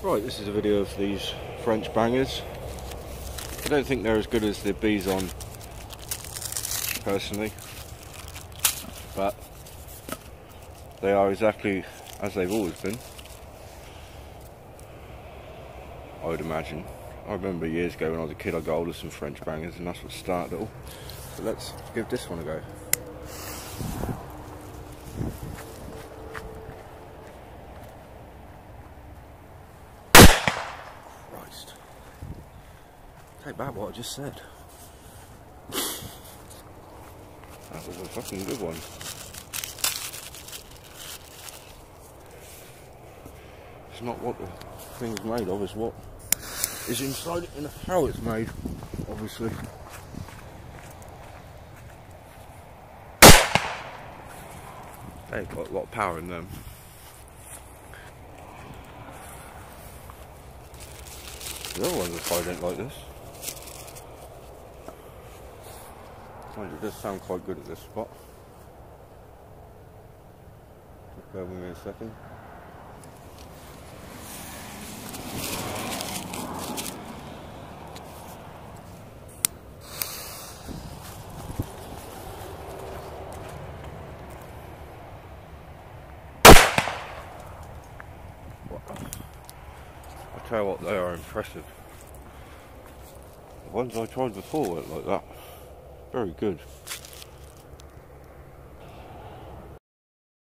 Right, this is a video of these French bangers. I don't think they're as good as the Bison, personally, but they are exactly as they've always been. I would imagine. I remember years ago when I was a kid I got hold of some French bangers and that's what started it all. So let's give this one a go. Take back what I just said. That was a fucking good one. It's not what the thing's made of, it's what is inside it and how it's made, obviously. They've got a lot of power in them. The other ones are silent like this. Mind it does sound quite good at this spot. Just bear with me a second. Tell you what, they are impressive. The ones I tried before weren't like that. Very good.